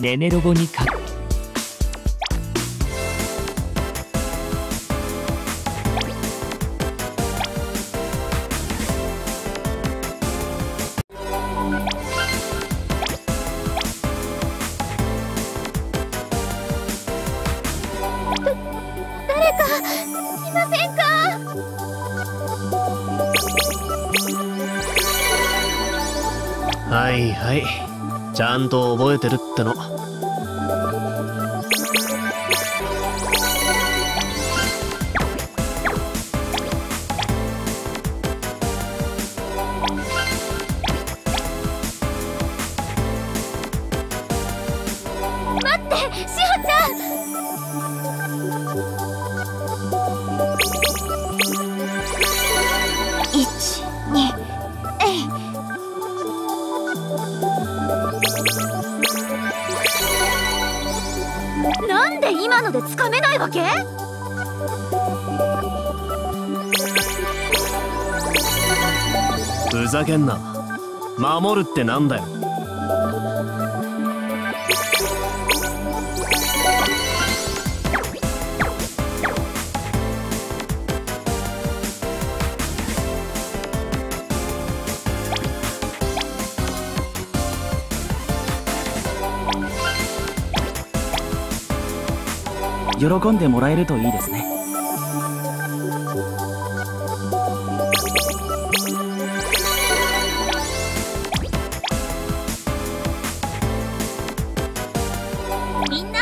ネネロボにか。誰かいませんか？はいはいちゃんと覚えてるっての。なんで今のでつかめないわけ？ふざけんな。守るってなんだよ。喜んでもらえるといいですね。みんな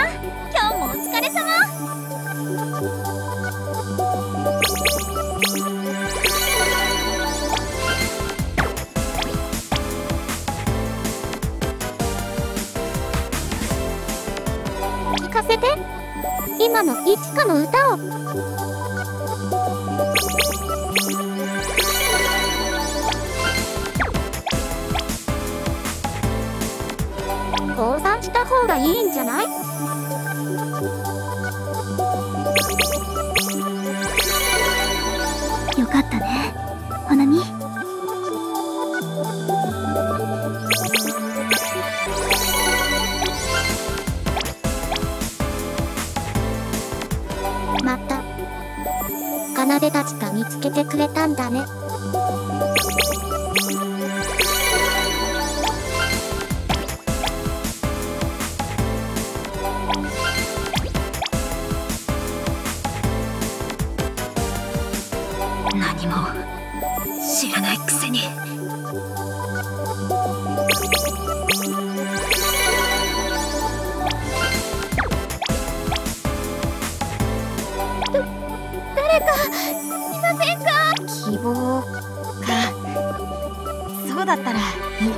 今のいちかの歌を。奏たちが見つけてくれたんだね何も知らないくせにったら。いい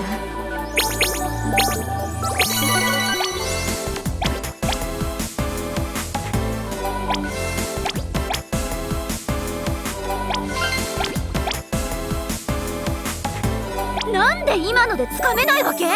ななんで今のでつかめないわけ？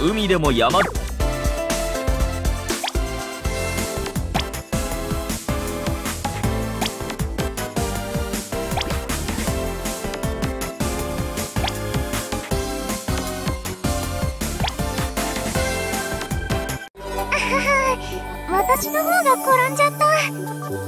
海でも山。私の方が転んじゃった。